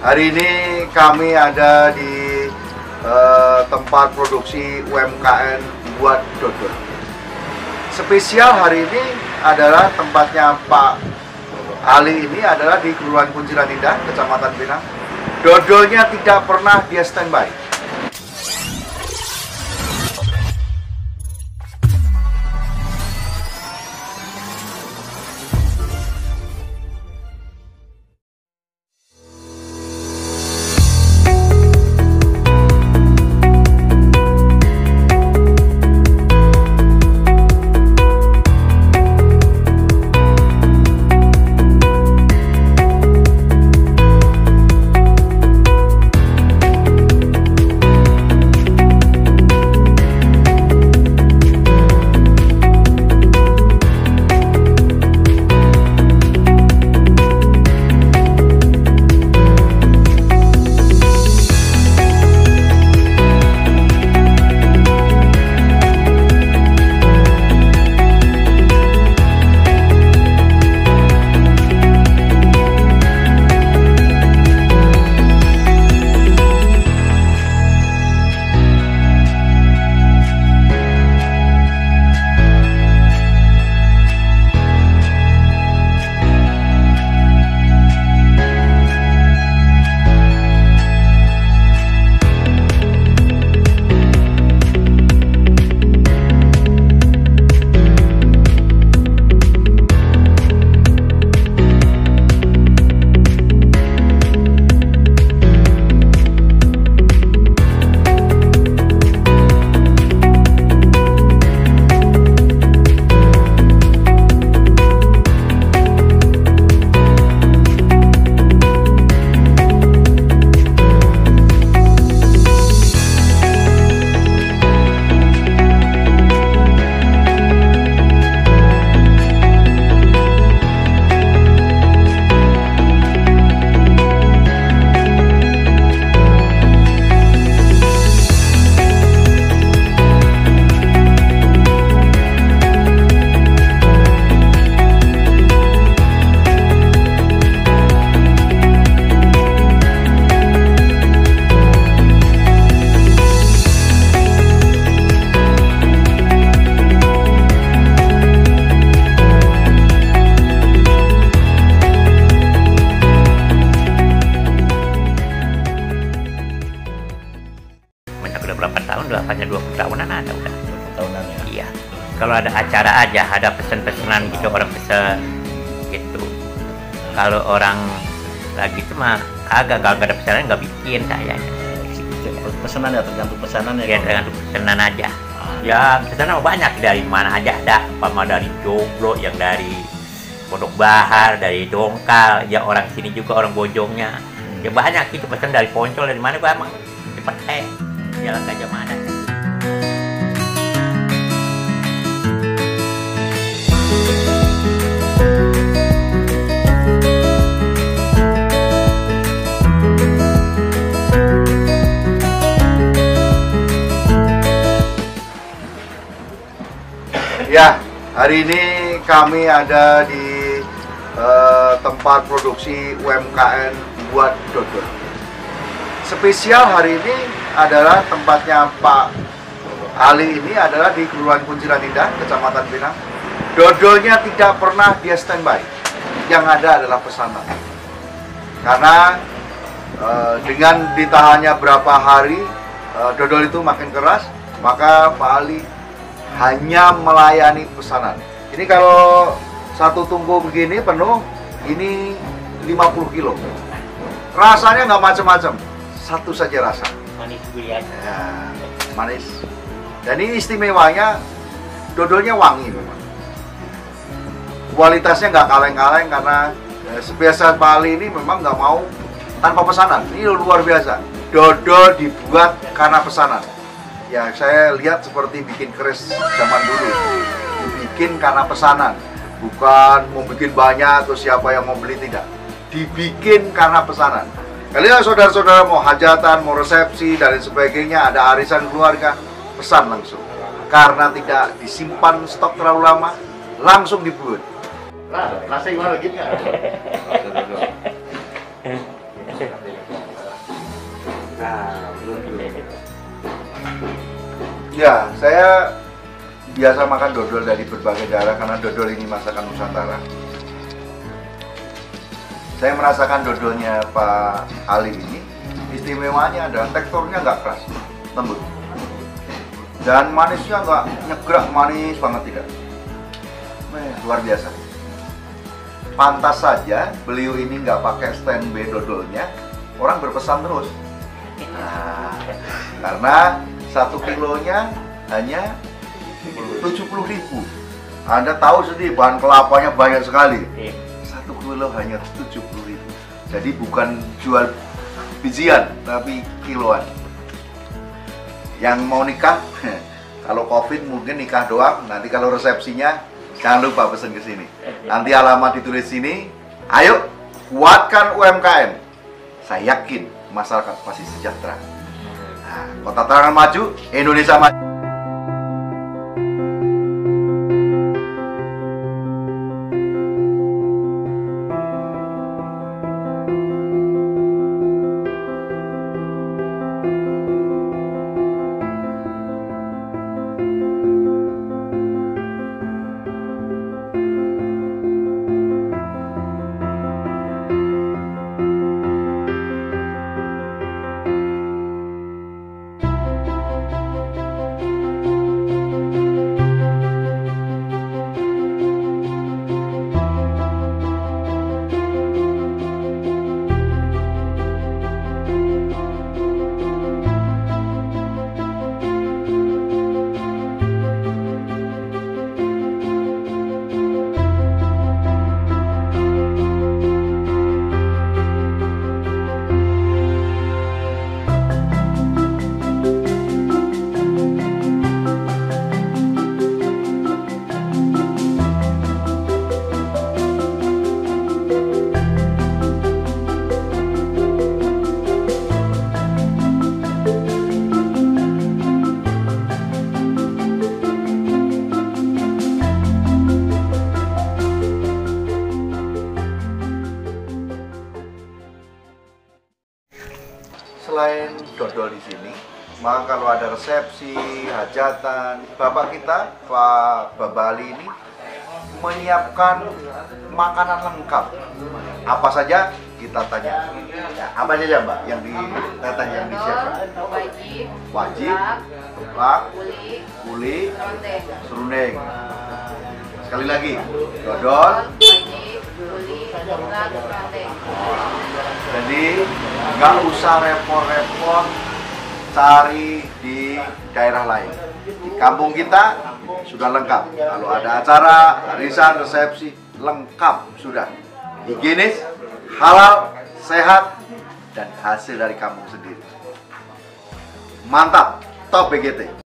hari ini kami ada di eh, tempat produksi UMKM buat dodol. Spesial hari ini adalah tempatnya Pak Ali ini adalah di Kelurahan Kunciran Indah, Kecamatan Pinang. Dodolnya tidak pernah dia standby. Banyak udah berapa tahun? Udah hanya 20 tahunan ada udah. Tahunan ya? Iya. Kalau ada acara aja ada pesen-pesanan gitu orang pesen gitu. Kalau orang lagi itu mah agak kalau nggak ada pesanan nggak bikin kayaknya. Pesanan ya tergantung pesanan ya ya Kong? dengan pesanan aja. Ah, ya pesanan mah banyak dari mana aja ada. Apa dari Joglo yang dari Pondok Bahar dari Dongkal ya orang sini juga orang Bojongnya. Hmm. ya banyak itu pesan dari Poncol dari mana gua emang cepat eh jalan Gajah Mada Ya, hari ini kami ada di eh, tempat produksi UMKM buat dodol. Spesial hari ini adalah tempatnya Pak Ali ini adalah di Kelurahan Kunciran Indah, Kecamatan Pinang. Dodolnya tidak pernah dia standby. Yang ada adalah pesanan. Karena eh, dengan ditahannya berapa hari eh, dodol itu makin keras, maka Pak Ali hanya melayani pesanan. Ini kalau satu tungku begini penuh, ini 50 kilo. Rasanya nggak macam-macam, satu saja rasa. manis durian Ya, manis. Dan ini istimewanya, dodolnya wangi memang. Kualitasnya nggak kaleng-kaleng karena ya, sebiasa Bali ini memang nggak mau tanpa pesanan. Ini luar biasa. Dodol dibuat karena pesanan. Ya, saya lihat seperti bikin keris zaman dulu. Dibikin karena pesanan. Bukan mau bikin banyak atau siapa yang mau beli tidak. Dibikin karena pesanan. Kalian saudara-saudara mau hajatan, mau resepsi dan lain sebagainya, ada arisan keluarga, pesan langsung. Karena tidak disimpan stok terlalu lama, langsung dibuat. Nah, nasi gimana gitu nggak? Nah, belum. Ya, saya biasa makan dodol dari berbagai daerah karena dodol ini masakan Nusantara. Saya merasakan dodolnya Pak Ali ini istimewanya adalah teksturnya nggak keras, lembut. Dan manisnya nggak nyegrak manis banget tidak. Luar biasa. Pantas saja beliau ini nggak pakai stand B dodolnya, orang berpesan terus. Nah, karena satu kilonya hanya 70.000 ribu. Anda tahu sendiri bahan kelapanya banyak sekali. Kilo hanya 70.000 ribu. Jadi bukan jual bijian, tapi kiloan. Yang mau nikah, kalau covid mungkin nikah doang. Nanti kalau resepsinya jangan lupa pesen ke sini. Nanti alamat ditulis sini. Ayo kuatkan UMKM. Saya yakin masyarakat pasti sejahtera. Nah, kota Tarangan maju, Indonesia maju. Dodol di sini, maka kalau ada resepsi, hajatan, bapak kita Pak Babali ini menyiapkan makanan lengkap. Apa saja kita tanya. Ya, apa saja Mbak yang di tanya yang disiapkan? wajib Wajib, keplak, kuli serundeng. Sekali lagi, dodol. Jadi nggak usah repot-repot cari di daerah lain. Di kampung kita sudah lengkap. Kalau ada acara, arisan, resepsi, lengkap sudah. Higienis, halal, sehat, dan hasil dari kampung sendiri. Mantap, top BGT.